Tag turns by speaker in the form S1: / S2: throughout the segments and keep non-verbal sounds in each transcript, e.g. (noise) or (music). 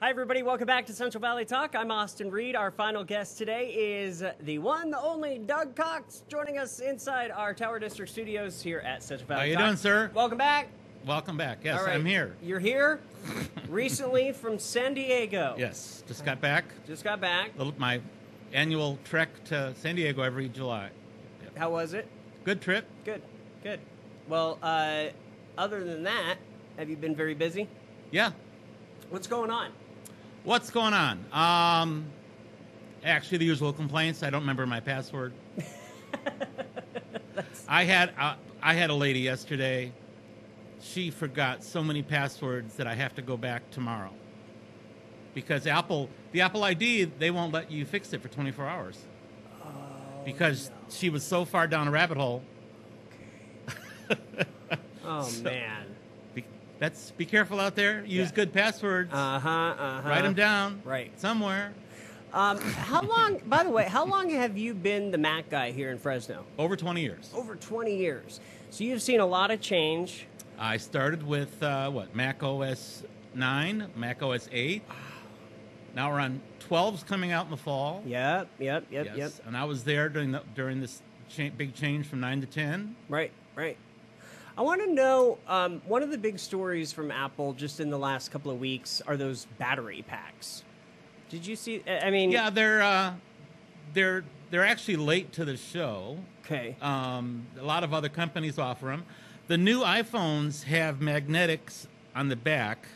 S1: Hi, everybody. Welcome back to Central Valley Talk. I'm Austin Reed. Our final guest today is the one, the only Doug Cox, joining us inside our Tower District studios here at Central Valley
S2: How you
S1: Talk.
S2: doing, sir?
S1: Welcome back.
S2: Welcome back. Yes,
S1: right.
S2: I'm here.
S1: You're here recently (laughs) from San Diego.
S2: Yes, just got back.
S1: Just got back.
S2: Little- My annual trek to San Diego every July. Yep.
S1: How was it?
S2: Good trip.
S1: Good. Good. Well, uh, other than that, have you been very busy?
S2: Yeah.
S1: What's going on?
S2: What's going on? Um, actually, the usual complaints. I don't remember my password. (laughs) I had uh, I had a lady yesterday. She forgot so many passwords that I have to go back tomorrow. Because Apple, the Apple ID, they won't let you fix it for 24 hours. because she was so far down a rabbit hole. (laughs)
S1: Oh, (laughs)
S2: So-
S1: man.
S2: That's be careful out there. Use
S1: Yeah.
S2: good passwords.
S1: Uh huh. Uh huh.
S2: Write them down.
S1: Right.
S2: Somewhere.
S1: Um, how long, (laughs) by the way, how long have you been the Mac guy here in Fresno?
S2: Over 20 years.
S1: Over 20 years. So you've seen a lot of change.
S2: I started with uh, what Mac OS 9, Mac OS 8. Now we're on 12's coming out in the fall.
S1: Yep, yep, yep,
S2: yes.
S1: yep.
S2: And I was there during the during this cha- big change from 9 to 10.
S1: Right, right. I want to know um, one of the big stories from Apple just in the last couple of weeks are those battery packs. Did you see? I mean,
S2: Yeah, they're uh, they're they're actually late to the show.
S1: Okay.
S2: Um, a lot of other companies offer them. The new iPhones have magnetics on the back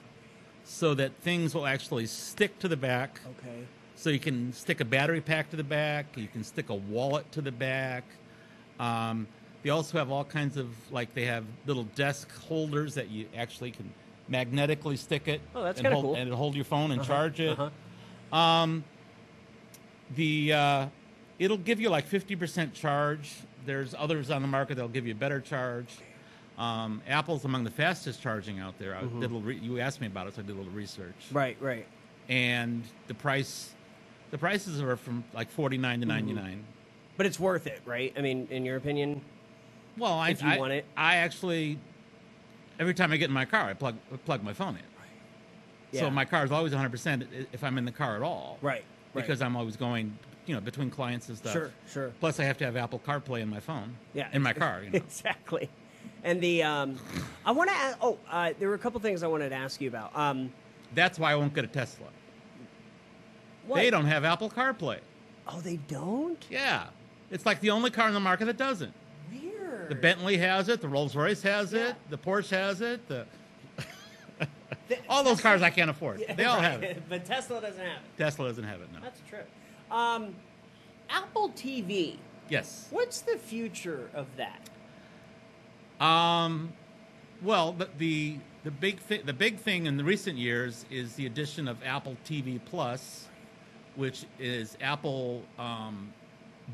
S2: so that things will actually stick to the back.
S1: Okay.
S2: So you can stick a battery pack to the back. You can stick a wallet to the back. Um, they also have all kinds of like they have little desk holders that you actually can magnetically stick it.
S1: Oh, that's
S2: and
S1: kinda
S2: hold,
S1: cool.
S2: And it'll hold your phone and charge it.
S1: Uh-huh.
S2: Um, the uh, it'll give you like fifty percent charge. There's others on the market that'll give you a better charge. Um, Apple's among the fastest charging out there. I did a little re- you asked me about it, so I did a little research
S1: Right, right.
S2: and the price the prices are from like 49 to 99
S1: But it's worth it, right? I mean, in your opinion?
S2: Well I,
S1: If you
S2: I,
S1: want it.
S2: I actually every time i get in my car i plug plug my phone in
S1: Yeah.
S2: so my car is always 100% if i'm in the car at all
S1: Right, right.
S2: because i'm always going you know between clients and stuff
S1: Sure, sure.
S2: plus i have to have apple carplay in my phone
S1: Yeah,
S2: in my (laughs) car you know.
S1: exactly. And the um, I want to. ask Oh, uh, there were a couple things I wanted to ask you about. Um,
S2: that's why i won't get a tesla
S1: what?
S2: they don't have apple carplay
S1: Oh, they don't.
S2: yeah it's like the only car in the market that doesn't. The Bentley has it. The Rolls Royce has
S1: Yeah.
S2: it. The Porsche has it. The (laughs) all those cars I can't afford.
S1: Yeah,
S2: they all
S1: right.
S2: have it. (laughs)
S1: but Tesla doesn't have it.
S2: Tesla doesn't have it. No.
S1: That's true. Um, Apple TV.
S2: Yes.
S1: What's the future of that?
S2: Um. Well, the the, the big thi- the big thing in the recent years is the addition of Apple TV Plus, which is Apple um,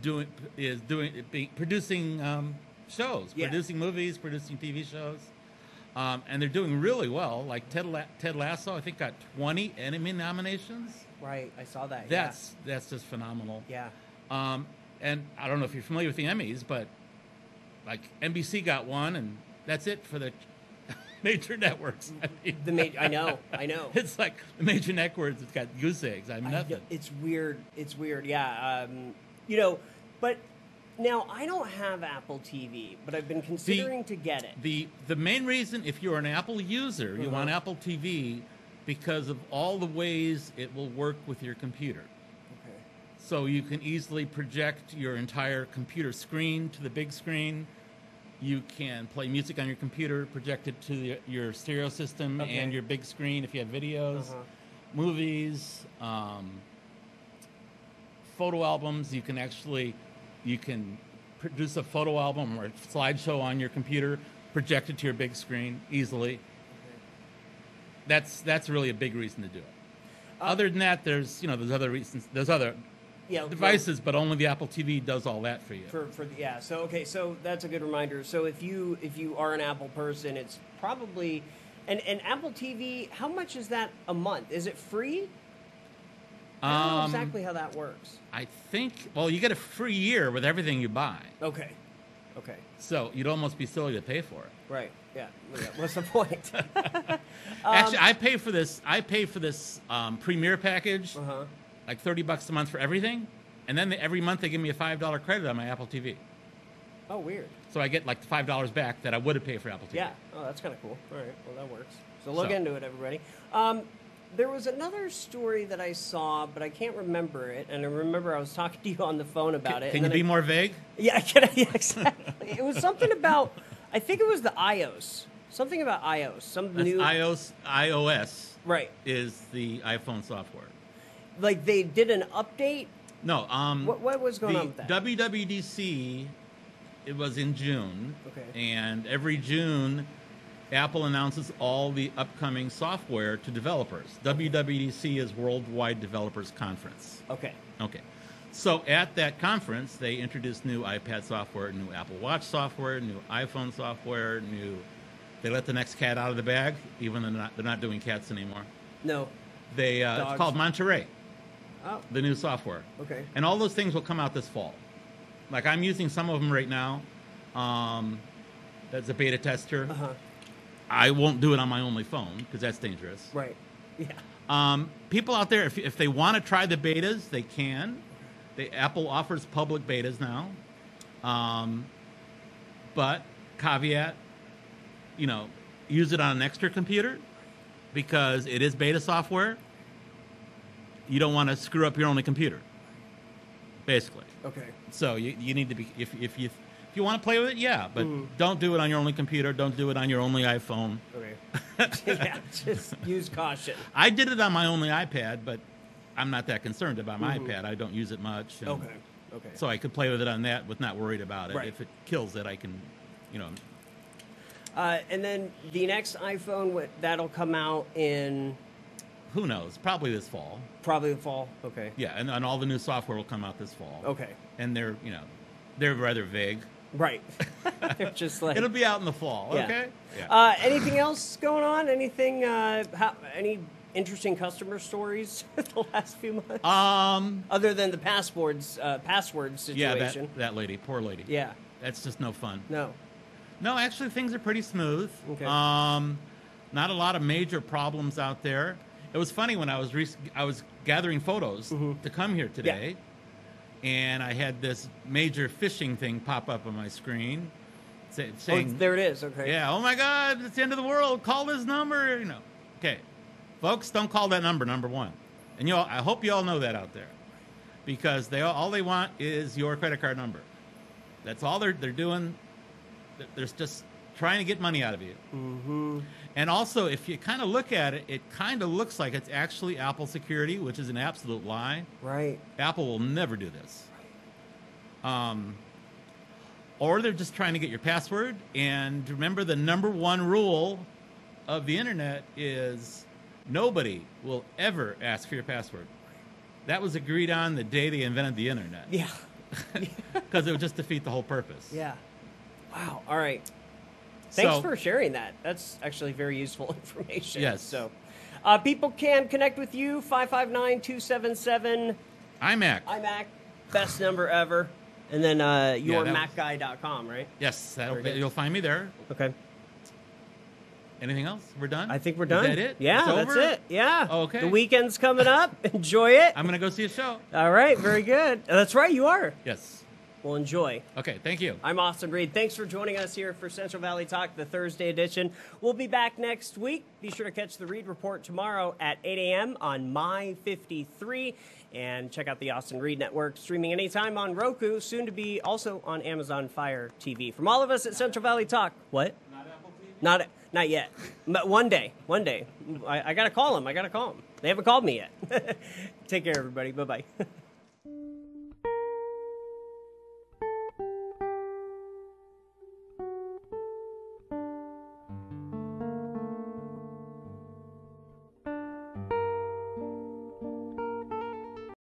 S2: doing is doing be, producing um, shows,
S1: Yeah.
S2: producing movies, producing TV shows. Um, and they're doing really well. Like Ted, La- Ted Lasso, I think got 20 Emmy nominations.
S1: Right, I saw that.
S2: That's that's just phenomenal.
S1: yeah.
S2: Um, and I don't know if you're familiar with the Emmys, but like NBC got one, and that's it for the (laughs) major networks. I mean,
S1: The ma- I know, I know. (laughs)
S2: it's like the major networks. It's got goose eggs. I mean, nothing.
S1: know- it's weird. It's weird. Yeah. Um, you know, but now I don't have Apple TV, but I've been considering to get it.
S2: The the main reason, if you're an Apple user, you want
S1: Uh-huh.
S2: Apple TV because of all the ways it will work with your computer.
S1: Okay.
S2: So you can easily project your entire computer screen to the big screen. You can play music on your computer, project it to the, your stereo system
S1: Okay.
S2: and your big screen if you have videos,
S1: Uh-huh.
S2: movies, um, photo albums. You can actually you can produce a photo album or a slideshow on your computer, project it to your big screen easily. That's that's really a big reason to do it.
S1: Uh,
S2: Other than that, there's you know there's other reasons. There's other
S1: Yeah.
S2: devices, but only the Apple TV does all that for you.
S1: For, for the, yeah so okay so that's a good reminder so if you if you are an apple person it's probably and and apple tv how much is that a month is it free i don't know
S2: Um,
S1: exactly how that works
S2: I think. Well, you get a free year with everything you buy.
S1: okay Okay.
S2: So you'd almost be silly to pay for it.
S1: Right. Yeah. yeah. What's the point? (laughs) (laughs)
S2: Actually, I pay for this. I pay for this um, Premier package,
S1: uh huh.
S2: like thirty bucks a month for everything, and then they, every month they give me a five dollar credit on my Apple TV.
S1: Oh, weird.
S2: So I get like the five dollars back that I would have paid for Apple TV.
S1: Yeah. Oh, that's kind of cool. All right. Well, that works. So look
S2: So-
S1: into it, everybody. Um, there was another story that I saw, but I can't remember it. And I remember I was talking to you on the phone about it.
S2: Can you be
S1: I-
S2: more vague?
S1: Yeah, can I, (laughs) yeah, exactly. it was something about. I think it was the iOS. Something about iOS. Some
S2: That's
S1: new.
S2: iOS. iOS
S1: right.
S2: is the iPhone software.
S1: Like they did an update.
S2: No. Um,
S1: What, what was going on with that?
S2: WWDC, it was in June.
S1: Okay.
S2: And every June, Apple announces all the upcoming software to developers. WWDC is Worldwide Developers Conference.
S1: okay.
S2: Okay. So at that conference, they introduced new iPad software, new Apple Watch software, new iPhone software, new. They let the next cat out of the bag, even though they're not, they're not doing cats anymore.
S1: No.
S2: They uh,
S1: Dogs.
S2: it's called Monterey,
S1: Oh.
S2: the new software.
S1: Okay.
S2: And all those things will come out this fall. Like I'm using some of them right now. Um, as a beta tester.
S1: Uh huh.
S2: I won't do it on my only phone because that's dangerous.
S1: Right. (laughs) Yeah.
S2: Um, people out there, if, if they want to try the betas, they can. They, Apple offers public betas now. Um, but caveat, you know, use it on an extra computer because it is beta software. You don't want to screw up your only computer, basically.
S1: Okay.
S2: So you, you need to be if if you if you want to play with it, yeah, but don't do it on your only computer. Don't do it on your only iPhone.
S1: Okay. (laughs) yeah. Just use caution.
S2: I did it on my only iPad, but I'm not that concerned about my iPad. I don't use it much.
S1: Okay. Okay.
S2: So I could play with it on that with not worried about it.
S1: Right.
S2: If it kills it, I can, you know,
S1: Uh, and then the next iPhone that'll come out in
S2: who knows? Probably this fall.
S1: probably the fall. Okay.
S2: Yeah, and, and all the new software will come out this fall.
S1: Okay.
S2: And they're, you know, they're rather vague.
S1: Right. (laughs) They're just like.
S2: It'll be out in the fall.
S1: Yeah.
S2: Okay. Yeah.
S1: Uh, anything else going on? Anything? Uh, how, any interesting customer stories (laughs) the last few months?
S2: um.
S1: Other than the passwords, uh, password
S2: Yeah, that, that lady, poor lady.
S1: Yeah.
S2: That's just no fun.
S1: No.
S2: No, actually, things are pretty smooth.
S1: Okay.
S2: Um, not a lot of major problems out there. It was funny when I was rec- I was gathering photos
S1: Mm-hmm.
S2: to come here today, and I had this major phishing thing pop up on my screen, say,
S1: Oh,
S2: saying,
S1: there it is. Okay.
S2: "Yeah, oh my God, it's the end of the world. Call this number." You know, okay, folks, don't call that number. Number one, and you all, I hope you all know that out there, because they all, all they want is your credit card number. That's all they're they're doing. They're just trying to get money out of you.
S1: Mm-hmm.
S2: And also, if you kind of look at it, it kind of looks like it's actually Apple security, which is an absolute lie.
S1: Right.
S2: Apple will never do this. Um, or they're just trying to get your password. And remember, the number one rule of the internet is nobody will ever ask for your password. That was agreed on the day they invented the internet
S1: Yeah. (laughs)
S2: because it would just defeat the whole purpose.
S1: Yeah. Wow. All right. Thanks
S2: So-
S1: for sharing that. That's actually very useful (laughs) information.
S2: Yes.
S1: So, uh, people can connect with you 559 277
S2: iMac.
S1: iMac, best number ever. And then uh, yourmacguy.com, right?
S2: yes, that'll be, you'll find me there.
S1: Okay.
S2: Anything else? We're done.
S1: I think we're
S2: Is
S1: done.
S2: that it?
S1: Yeah, that's it. Yeah.
S2: Okay.
S1: The weekend's coming up. (laughs) Enjoy it.
S2: I'm gonna go see a show.
S1: All right. Very good. That's right. You are.
S2: Yes.
S1: Well, enjoy.
S2: Okay. Thank you.
S1: I'm Austin Reed. Thanks for joining us here for Central Valley Talk, the Thursday edition. We'll be back next week. Be sure to catch the Reed Report tomorrow at 8 a.m. on My 53. And check out the Austin Reed Network, streaming anytime on Roku, soon to be also on Amazon Fire TV. From all of us at Central Valley Talk. What?
S2: Not Apple TV.
S1: Not not yet. But one day, one day. I, I got to call them. I got to call them. They haven't called me yet. (laughs) Take care, everybody. Bye bye. (laughs)